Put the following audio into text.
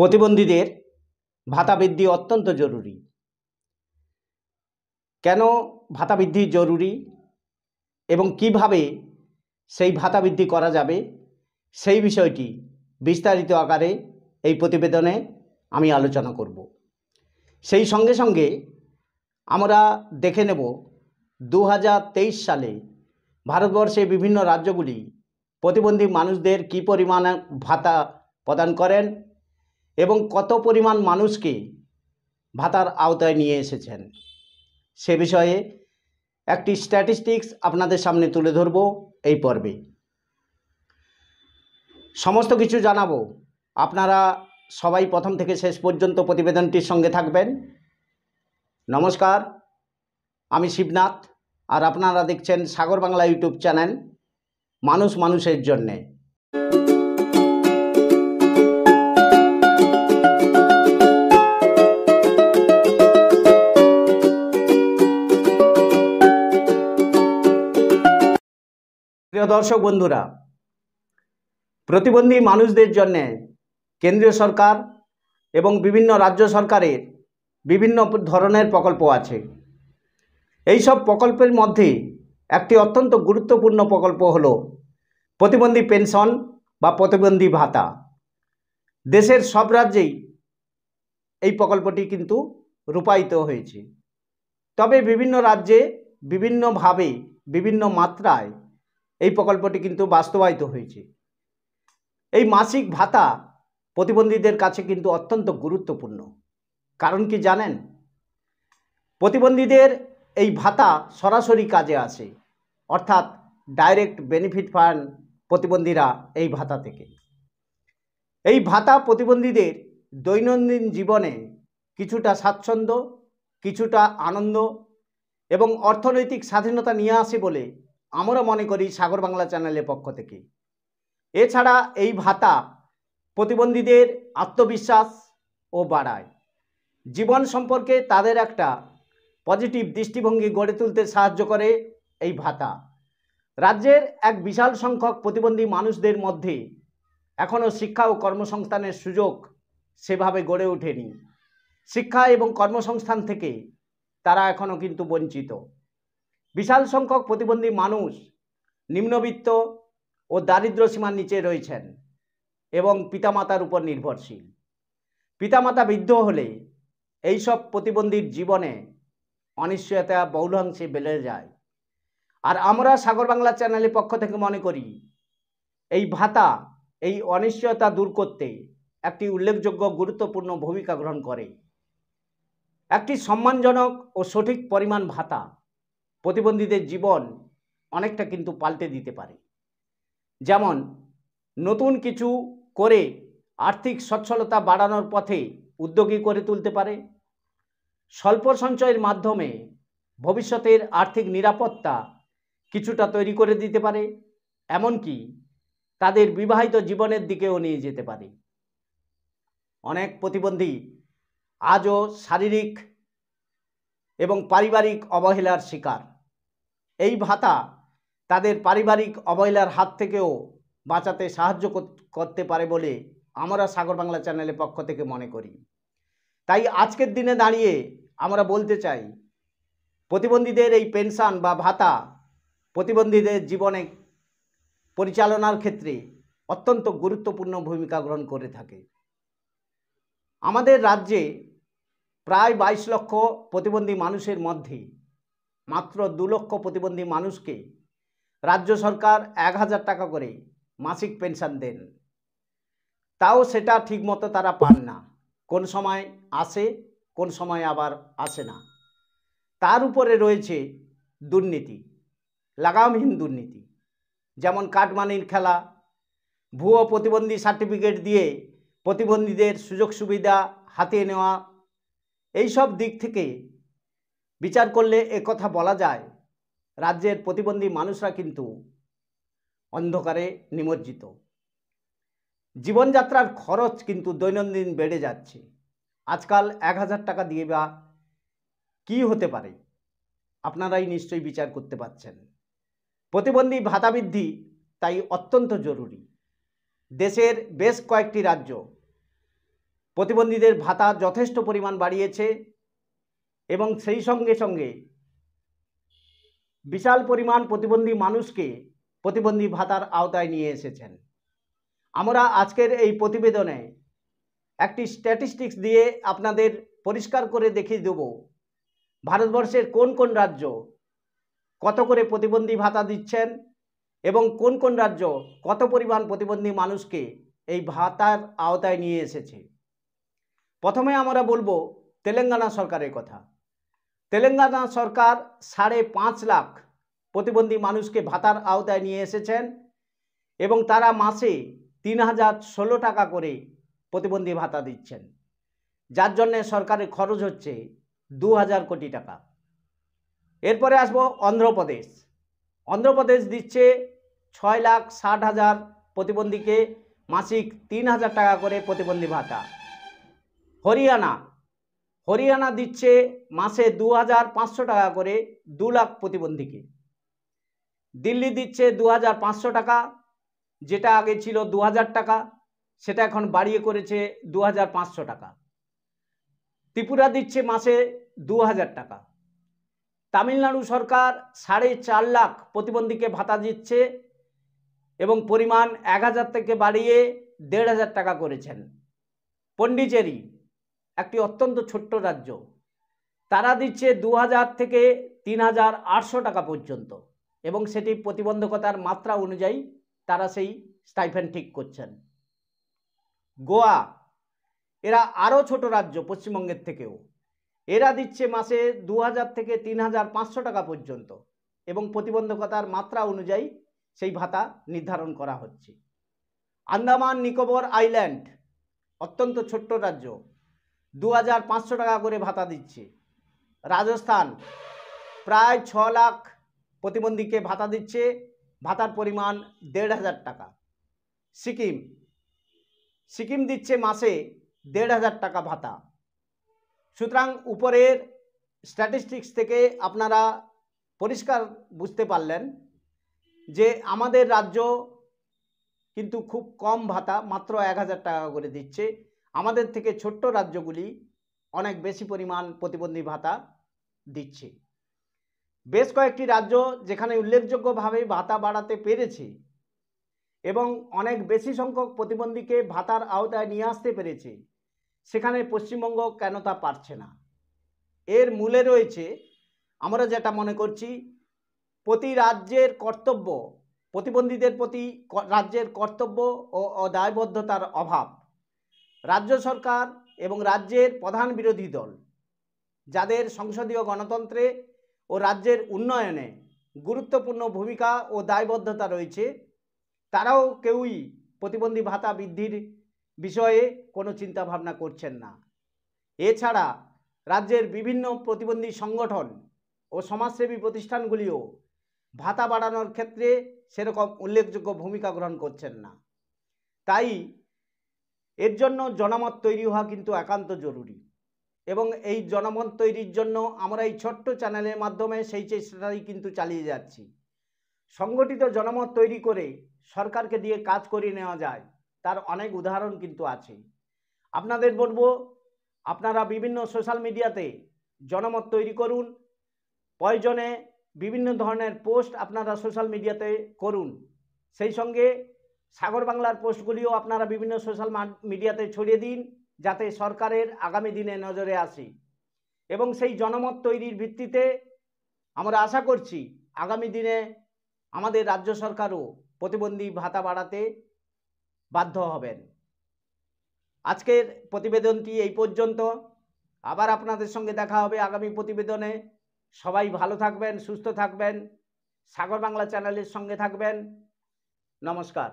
প্রতিবন্ধীদের ভাতা বৃদ্ধি অত্যন্ত জরুরি। কেন ভাতা বৃদ্ধি জরুরি এবং কীভাবে সেই ভাতা বৃদ্ধি করা যাবে, সেই বিষয়টি বিস্তারিত আকারে এই প্রতিবেদনে আমি আলোচনা করব। সেই সঙ্গে সঙ্গে আমরা দেখে নেব দু হাজার তেইশ সালে ভারতবর্ষে বিভিন্ন রাজ্যগুলি প্রতিবন্ধী মানুষদের কী পরিমাণ ভাতা প্রদান করেন এবং কত পরিমাণ মানুষকে ভাতার আওতায় নিয়ে এসেছেন। সে বিষয়ে একটি স্ট্যাটিস্টিক্স আপনাদের সামনে তুলে ধরব এই পর্বে। সমস্ত কিছু জানাব। আপনারা সবাই প্রথম থেকে শেষ পর্যন্ত প্রতিবেদনটির সঙ্গে থাকবেন। নমস্কার, আমি শিবনাথ, আর আপনারা দেখছেন সাগর বাংলা ইউটিউব চ্যানেল মানুষ মানুষের জন্যে। প্রিয় দর্শক বন্ধুরা, প্রতিবন্ধী মানুষদের জন্যে কেন্দ্রীয় সরকার এবং বিভিন্ন রাজ্য সরকারের বিভিন্ন ধরনের প্রকল্প আছে। এই সব প্রকল্পের মধ্যে একটি অত্যন্ত গুরুত্বপূর্ণ প্রকল্প হল প্রতিবন্ধী পেনশন বা প্রতিবন্ধী ভাতা। দেশের সব রাজ্যেই এই প্রকল্পটি কিন্তু রূপায়িত হয়েছে। তবে বিভিন্ন রাজ্যে বিভিন্নভাবে, বিভিন্ন মাত্রায় এই প্রকল্পটি কিন্তু বাস্তবায়িত হয়েছে। এই মাসিক ভাতা প্রতিবন্ধীদের কাছে কিন্তু অত্যন্ত গুরুত্বপূর্ণ। কারণ কি জানেন? প্রতিবন্ধীদের এই ভাতা সরাসরি কাজে আসে, অর্থাৎ ডাইরেক্ট বেনিফিট পান প্রতিবন্ধীরা এই ভাতা থেকে। এই ভাতা প্রতিবন্ধীদের দৈনন্দিন জীবনে কিছুটা স্বাচ্ছন্দ্য, কিছুটা আনন্দ এবং অর্থনৈতিক স্বাধীনতা নিয়ে আসে বলে আমরা মনে করি সাগর বাংলা চ্যানেলের পক্ষ থেকে। এছাড়া এই ভাতা প্রতিবন্ধীদের আত্মবিশ্বাস ও বাড়ায়। জীবন সম্পর্কে তাদের একটা পজিটিভ দৃষ্টিভঙ্গি গড়ে তুলতে সাহায্য করে এই ভাতা। রাজ্যের এক বিশাল সংখ্যক প্রতিবন্ধী মানুষদের মধ্যে এখনও শিক্ষা ও কর্মসংস্থানের সুযোগ সেভাবে গড়ে ওঠেনি। শিক্ষা এবং কর্মসংস্থান থেকে তারা এখনও কিন্তু বঞ্চিত। বিশাল সংখ্যক প্রতিবন্ধী মানুষ নিম্নবিত্ত ও দারিদ্র সীমার নিচে রয়েছেন এবং পিতামাতার উপর নির্ভরশীল। পিতামাতা বৃদ্ধ হলে এইসব প্রতিবন্ধীর জীবনে অনিশ্চয়তা বহুলাংশে বেড়ে যায়। আর আমরা সাগর বাংলা চ্যানেলের পক্ষ থেকে মনে করি, এই ভাতা, এই অনিশ্চয়তা দূর করতে একটি উল্লেখযোগ্য গুরুত্বপূর্ণ ভূমিকা গ্রহণ করে। একটি সম্মানজনক ও সঠিক পরিমাণ ভাতা প্রতিবন্ধীদের জীবন অনেকটা কিন্তু পাল্টে দিতে পারে। যেমন, নতুন কিছু করে আর্থিক সচ্ছলতা বাড়ানোর পথে উদ্যোগী করে তুলতে পারে। স্বল্প সঞ্চয়ের মাধ্যমে ভবিষ্যতের আর্থিক নিরাপত্তা কিছুটা তৈরি করে দিতে পারে, এমনকি তাদের বিবাহিত জীবনের দিকেও নিয়ে যেতে পারে। অনেক প্রতিবন্ধী আজও শারীরিক এবং পারিবারিক অবহেলার শিকার। এই ভাতা তাদের পারিবারিক অবহেলার হাত থেকেও বাঁচাতে সাহায্য করতে পারে বলে আমরা সাগর বাংলা চ্যানেলের পক্ষ থেকে মনে করি। তাই আজকের দিনে দাঁড়িয়ে আমরা বলতে চাই, প্রতিবন্ধীদের এই পেনশন বা ভাতা প্রতিবন্ধীদের জীবনে পরিচালনার ক্ষেত্রে অত্যন্ত গুরুত্বপূর্ণ ভূমিকা গ্রহণ করে থাকে। আমাদের রাজ্যে প্রায় বাইশ লক্ষ প্রতিবন্ধী মানুষের মধ্যে মাত্র দু লক্ষ প্রতিবন্ধী মানুষকে রাজ্য সরকার এক হাজার টাকা করে মাসিক পেনশন দেন। তাও সেটা ঠিকমতো তারা পান না। কোন সময় আসে, কোন সময় আবার আসে না। তার উপরে রয়েছে দুর্নীতি, লাগামহীন দুর্নীতি। যেমন কাটমানির খেলা, ভুয়ো প্রতিবন্ধী সার্টিফিকেট দিয়ে প্রতিবন্ধীদের সুযোগ সুবিধা হাতিয়ে নেওয়া। এইসব দিক থেকে বিচার করলে কথা বলা যায়, রাজ্যের প্রতিবন্ধী মানুষরা কিন্তু অন্ধকারে নিমজ্জিত। জীবনযাত্রার খরচ কিন্তু দৈনন্দিন বেড়ে যাচ্ছে। আজকাল এক হাজার টাকা দিয়ে বা কী হতে পারে? আপনারাই নিশ্চয়ই বিচার করতে পারছেন। প্রতিবন্ধী ভাতা বৃদ্ধি তাই অত্যন্ত জরুরি। দেশের বেশ কয়েকটি রাজ্য প্রতিবন্ধীদের ভাতা যথেষ্ট পরিমাণ বাড়িয়েছে। এবং সেই সঙ্গে সঙ্গে বিশাল পরিমাণ প্রতিবন্ধী মানুষকে প্রতিবন্ধী ভাতার আওতায় নিয়ে এসেছেন। আমরা আজকের এই প্রতিবেদনে একটি স্ট্যাটিস্টিক্স দিয়ে আপনাদের পরিষ্কার করে দেখিয়ে দেব, ভারতবর্ষের কোন কোন রাজ্য কত করে প্রতিবন্ধী ভাতা দিচ্ছেন এবং কোন কোন রাজ্য কত পরিমাণ প্রতিবন্ধী মানুষকে এই ভাতার আওতায় নিয়ে এসেছে। প্রথমে আমরা বলব, তেলেঙ্গানা সরকারের কথা। তেলেঙ্গানা সরকার সাড়ে পাঁচ লাখ প্রতিবন্ধী মানুষকে ভাতার আওতায় নিয়ে এসেছেন এবং তারা মাসে তিন হাজার ষোলো টাকা করে প্রতিবন্ধী ভাতা দিচ্ছেন। যার জন্যে সরকারের খরচ হচ্ছে দু হাজার কোটি টাকা। এরপরে আসব অন্ধ্রপ্রদেশ। অন্ধ্রপ্রদেশ দিচ্ছে ছয় লাখ ষাট হাজার প্রতিবন্ধীকে মাসিক তিন হাজার টাকা করে প্রতিবন্ধী ভাতা। হরিয়ানা হরিয়ানা দিচ্ছে মাসে দু হাজার পাঁচশো টাকা করে দু লাখ প্রতিবন্ধীকে। দিল্লি দিচ্ছে দু হাজার পাঁচশো টাকা, যেটা আগে ছিল দু হাজার টাকা, সেটা এখন বাড়িয়ে করেছে দু হাজার পাঁচশো টাকা। ত্রিপুরা দিচ্ছে মাসে দু হাজার টাকা। তামিলনাড়ু সরকার সাড়ে চার লাখ প্রতিবন্ধীকে ভাতা দিচ্ছে এবং পরিমাণ এক হাজার থেকে বাড়িয়ে দেড় হাজার টাকা করেছেন। পন্ডিচেরি একটি অত্যন্ত ছোট্ট রাজ্য। তারা দিচ্ছে দু হাজার থেকে তিন হাজার আটশো টাকা পর্যন্ত এবং সেটি প্রতিবন্ধকতার মাত্রা অনুযায়ী তারা সেই স্টাইফেন ঠিক করছেন। গোয়া, এরা আরও ছোট রাজ্য পশ্চিমবঙ্গের থেকেও। এরা দিচ্ছে মাসে দু হাজার থেকে তিন হাজার পাঁচশো টাকা পর্যন্ত এবং প্রতিবন্ধকতার মাত্রা অনুযায়ী সেই ভাতা নির্ধারণ করা হচ্ছে। আন্দামান নিকোবর আইল্যান্ড, অত্যন্ত ছোট্ট রাজ্য। দু হাজার পাঁচশো টাকা করে ভাতা দিচ্ছে। রাজস্থান প্রায় ছ লাখ প্রতিবন্ধীকে ভাতা দিচ্ছে। ভাতার পরিমাণ দেড় হাজার টাকা। সিকিম সিকিম দিচ্ছে মাসে দেড় হাজার টাকা ভাতা। সুতরাং উপরের স্ট্যাটিস্টিক্স থেকে আপনারা পরিষ্কার বুঝতে পারলেন যে আমাদের রাজ্য কিন্তু খুব কম ভাতা, মাত্র এক হাজার টাকা করে দিচ্ছে। আমাদের থেকে ছোট্ট রাজ্যগুলি অনেক বেশি পরিমাণ প্রতিবন্ধী ভাতা দিচ্ছে। বেশ কয়েকটি রাজ্য যেখানে উল্লেখযোগ্যভাবে ভাতা বাড়াতে পেরেছে এবং অনেক বেশি সংখ্যক প্রতিবন্ধীকে ভাতার আওতায় নিয়ে আসতে পেরেছে, সেখানে পশ্চিমবঙ্গ কেন তা পারছে না? এর মূলে রয়েছে, আমরা যেটা মনে করছি, প্রতি রাজ্যের কর্তব্য, প্রতিবন্ধীদের প্রতি রাজ্যের কর্তব্য ও দায়বদ্ধতার অভাব। রাজ্য সরকার এবং রাজ্যের প্রধান বিরোধী দল, যাদের সংসদীয় গণতন্ত্রে ও রাজ্যের উন্নয়নে গুরুত্বপূর্ণ ভূমিকা ও দায়বদ্ধতা রয়েছে, তারাও কেউই প্রতিবন্ধী ভাতা বৃদ্ধির বিষয়ে কোনো চিন্তা ভাবনা করছেন না। এছাড়া রাজ্যের বিভিন্ন প্রতিবন্ধী সংগঠন ও সমাজসেবী প্রতিষ্ঠানগুলিও ভাতা বাড়ানোর ক্ষেত্রে সেরকম উল্লেখযোগ্য ভূমিকা গ্রহণ করছেন না। তাই এর জন্য জনমত তৈরি হওয়া কিন্তু একান্ত জরুরি। এবং এই জনমত তৈরির জন্য আমরা এই ছোট্ট চ্যানেলের মাধ্যমে সেই চেষ্টাটাই কিন্তু চালিয়ে যাচ্ছি। সংগঠিত জনমত তৈরি করে সরকারকে দিয়ে কাজ করিয়ে নেওয়া যায়, তার অনেক উদাহরণ কিন্তু আছে। আপনাদের বলব, আপনারা বিভিন্ন সোশ্যাল মিডিয়াতে জনমত তৈরি করুন, প্রয়োজনে বিভিন্ন ধরনের পোস্ট আপনারা সোশ্যাল মিডিয়াতে করুন। সেই সঙ্গে সাগর বাংলার পোস্টগুলিও আপনারা বিভিন্ন সোশ্যাল মিডিয়াতে ছড়িয়ে দিন, যাতে সরকারের আগামী দিনে নজরে আসে। এবং সেই জনমত তৈরির ভিত্তিতে আমরা আশা করছি আগামী দিনে আমাদের রাজ্য সরকারও প্রতিবন্ধী ভাতা বাড়াতে বাধ্য হবেন। আজকের প্রতিবেদনটি এই পর্যন্ত। আবার আপনাদের সঙ্গে দেখা হবে আগামী প্রতিবেদনে। সবাই ভালো থাকবেন, সুস্থ থাকবেন। সাগর বাংলা চ্যানেলের সঙ্গে থাকবেন। নমস্কার।